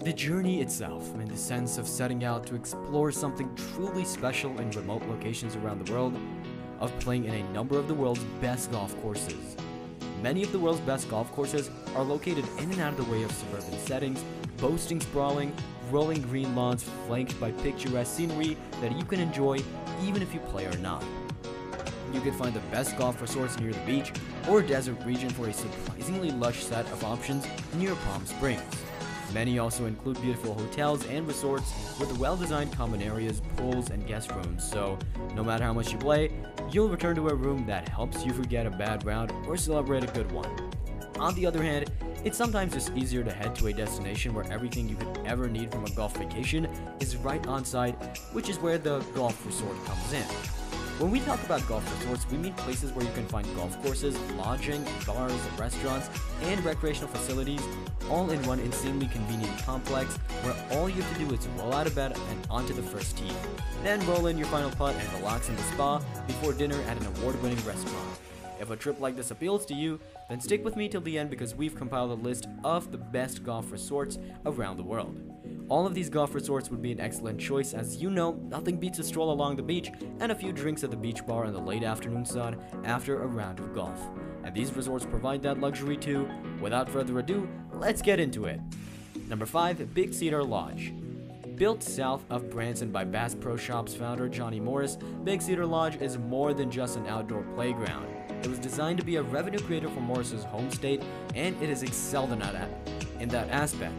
The journey itself, in the sense of setting out to explore something truly special in remote locations around the world, of playing in a number of the world's best golf courses. Many of the world's best golf courses are located in and out of the way of suburban settings, boasting sprawling, rolling green lawns flanked by picturesque scenery that you can enjoy even if you play or not. You can find the best golf resorts near the beach or desert region for a surprisingly lush set of options near Palm Springs. Many also include beautiful hotels and resorts with well-designed common areas, pools, and guest rooms, so no matter how much you play, you'll return to a room that helps you forget a bad round or celebrate a good one. On the other hand, it's sometimes just easier to head to a destination where everything you could ever need from a golf vacation is right on site, which is where the golf resort comes in. When we talk about golf resorts, we mean places where you can find golf courses, lodging, bars, restaurants, and recreational facilities all in one insanely convenient complex where all you have to do is roll out of bed and onto the first tee. Then roll in your final putt and relax in the spa before dinner at an award-winning restaurant. If a trip like this appeals to you, then stick with me till the end because we've compiled a list of the best golf resorts around the world. All of these golf resorts would be an excellent choice as you know, nothing beats a stroll along the beach and a few drinks at the beach bar in the late afternoon sun after a round of golf. And these resorts provide that luxury too. Without further ado, let's get into it. Number 5. Big Cedar Lodge Built south of Branson by Bass Pro Shops founder Johnny Morris, Big Cedar Lodge is more than just an outdoor playground. It was designed to be a revenue creator for Morris's home state, and it has excelled in that, in that aspect.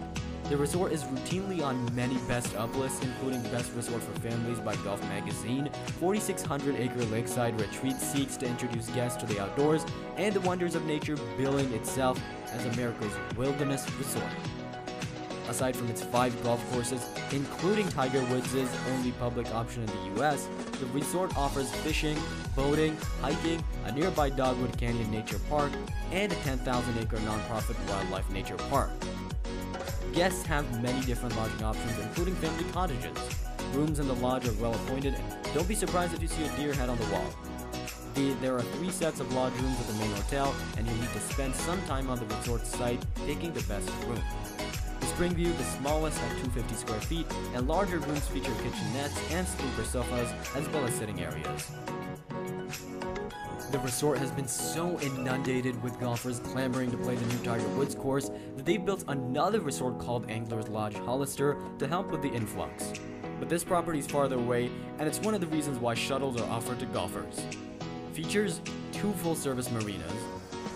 The resort is routinely on many best of lists, including Best Resort for Families by Golf Magazine. 4,600 acre lakeside retreat seeks to introduce guests to the outdoors and the wonders of nature, billing itself as America's wilderness resort. Aside from its five golf courses, including Tiger Woods' only public option in the US, the resort offers fishing, boating, hiking, a nearby Dogwood Canyon Nature Park, and a 10,000 acre nonprofit wildlife nature park. Guests have many different lodging options, including family cottages. Rooms in the lodge are well appointed, don't be surprised if you see a deer head on the wall. The, there are three sets of lodge rooms at the main hotel, and you'll need to spend some time on the resort site picking the best room. The Springview, the smallest at 250 square feet, and larger rooms feature kitchenettes and sleeper sofas, as well as sitting areas. The resort has been so inundated with golfers clamoring to play the new Tiger Woods course that they've built another resort called Anglers Lodge Hollister to help with the influx. But this property is farther away, and it's one of the reasons why shuttles are offered to golfers. Features two full-service marinas,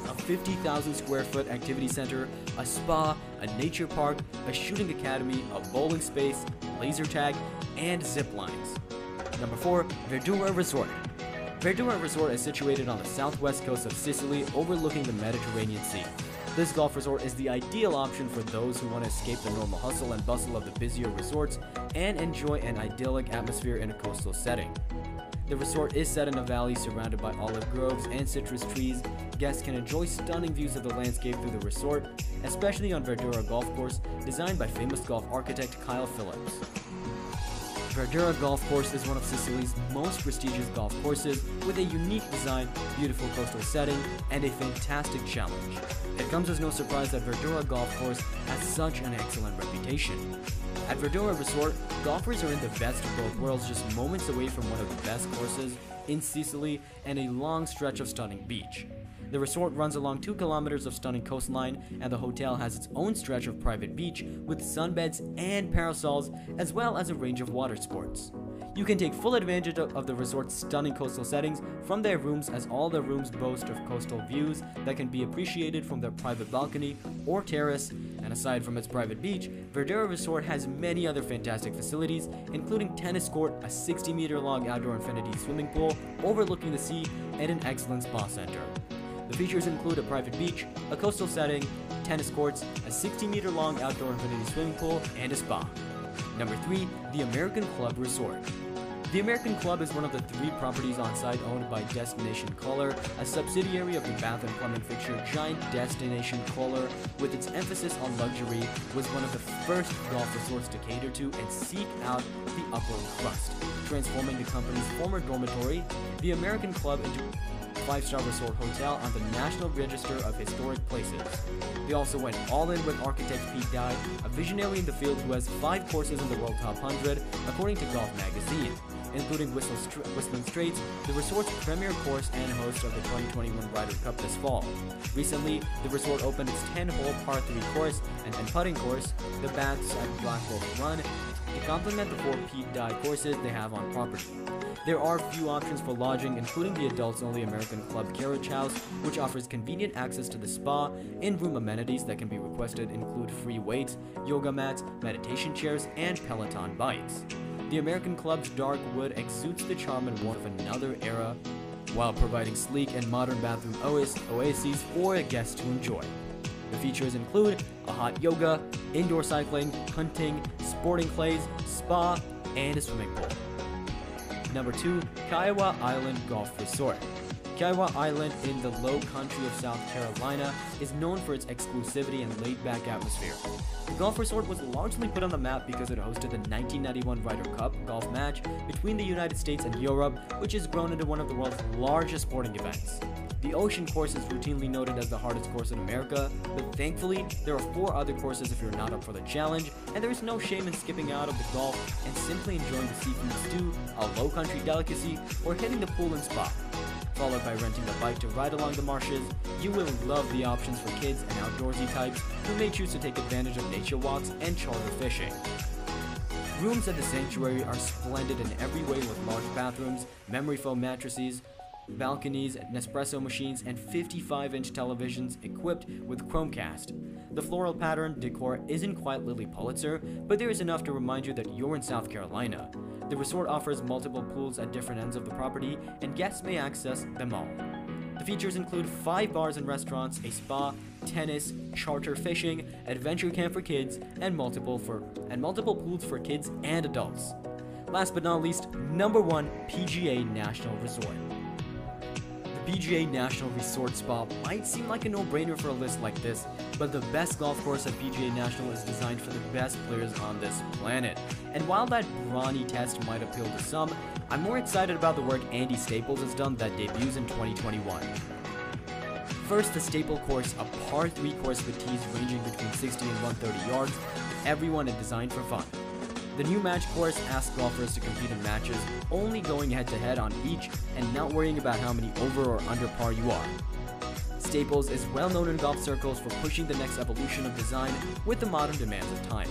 a 50,000 square foot activity center, a spa, a nature park, a shooting academy, a bowling space, laser tag, and zip lines. Number 4, Verdura Resort. Verdura Resort is situated on the southwest coast of Sicily, overlooking the Mediterranean Sea. This golf resort is the ideal option for those who want to escape the normal hustle and bustle of the busier resorts and enjoy an idyllic atmosphere in a coastal setting. The resort is set in a valley surrounded by olive groves and citrus trees. Guests can enjoy stunning views of the landscape through the resort, especially on Verdura Golf Course, designed by famous golf architect Kyle Phillips. Verdura Golf Course is one of Sicily's most prestigious golf courses with a unique design, beautiful coastal setting, and a fantastic challenge. It comes as no surprise that Verdura Golf Course has such an excellent reputation. At Verdura Resort, golfers are in the best of both worlds just moments away from one of the best courses in Sicily and a long stretch of stunning beach. The resort runs along 2 kilometers of stunning coastline, and the hotel has its own stretch of private beach with sunbeds and parasols, as well as a range of water sports. You can take full advantage of the resort's stunning coastal settings from their rooms, as all the rooms boast of coastal views that can be appreciated from their private balcony or terrace. And aside from its private beach, Verdura Resort has many other fantastic facilities, including tennis court, a 60 meter long outdoor infinity swimming pool overlooking the sea, and an excellent spa center. The features include a private beach, a coastal setting, tennis courts, a 60 meter long outdoor infinity swimming pool, and a spa. Number 3. The American Club Resort. The American Club is one of the three properties on site owned by Destination Kohler, a subsidiary of the bath and plumbing fixture giant Destination Kohler, with its emphasis on luxury, was one of the first golf resorts to cater to and seek out the upper crust, transforming the company's former dormitory, the American Club, into five-star resort hotel on the National Register of Historic Places. They also went all in with architect Pete Dye, a visionary in the field who has five courses in the World Top 100, according to Golf Magazine, including Whistle Str- Whistling Straits, the resort's premier course and host of the 2021 Ryder Cup this fall. Recently, the resort opened its 10-hole par 3 course and, and putting course, the Baths at Black Wolf Run, to complement the four Pete Dye courses they have on property. There are few options for lodging, including the adults-only American Club Carriage House, which offers convenient access to the spa. In-room amenities that can be requested include free weights, yoga mats, meditation chairs, and Peloton bikes. The American Club's dark wood exudes the charm and warmth of another era, while providing sleek and modern bathroom oases for a guest to enjoy. The features include a hot yoga, indoor cycling, hunting, sporting clays, spa, and a swimming pool. Number 2, Kiawah Island Golf Resort. Kiawah Island in the low country of South Carolina is known for its exclusivity and laid-back atmosphere. The golf resort was largely put on the map because it hosted the 1991 Ryder Cup golf match between the United States and Europe, which has grown into one of the world's largest sporting events. The Ocean course is routinely noted as the hardest course in America, but thankfully, there are four other courses if you're not up for the challenge, and there is no shame in skipping out of the golf and simply enjoying the seafood stew, a low country delicacy, or hitting the pool and spa followed by renting a bike to ride along the marshes, you will love the options for kids and outdoorsy types who may choose to take advantage of nature walks and charter fishing. Rooms at the sanctuary are splendid in every way with large bathrooms, memory foam mattresses, balconies, Nespresso machines, and 55-inch televisions equipped with Chromecast. The floral pattern decor isn't quite Lilly Pulitzer, but there is enough to remind you that you're in South Carolina. The resort offers multiple pools at different ends of the property, and guests may access them all. The features include five bars and restaurants, a spa, tennis, charter fishing, adventure camp for kids, and multiple for and multiple pools for kids and adults. Last but not least, number one PGA National Resort. PGA National Resort Spa might seem like a no-brainer for a list like this, but the best golf course at PGA National is designed for the best players on this planet. And while that brawny test might appeal to some, I'm more excited about the work Andy Staples has done that debuts in 2021. First, the Staple course, a par 3 course with tees ranging between 60 and 130 yards, everyone is designed for fun. The new match course asks golfers to compete in matches, only going head to head on each and not worrying about how many over or under par you are. Staples is well known in golf circles for pushing the next evolution of design with the modern demands of time.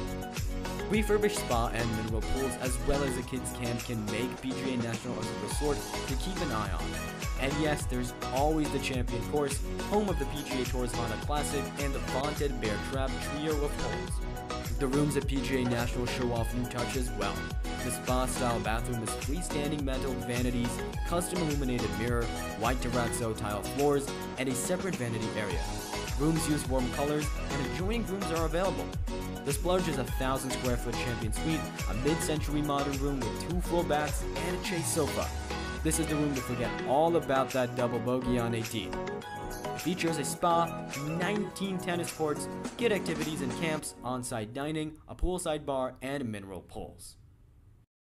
Refurbished spa and mineral pools as well as a kids camp can make PGA National a resort to keep an eye on. And yes, there's always the champion course, home of the PGA Tour's Honda Classic and the vaunted Bear Trap trio of holes. The rooms at PGA National show off new touches well. The spa-style bathroom is freestanding metal vanities, custom illuminated mirror, white terrazzo tile floors, and a separate vanity area. Rooms use warm colors, and adjoining rooms are available. The Splurge is a 1,000 square foot champion suite, a mid-century modern room with two full baths and a chase sofa. This is the room to forget all about that double bogey on 18 features a spa, 19 tennis courts, kid activities and camps, on-site dining, a poolside bar, and mineral pools.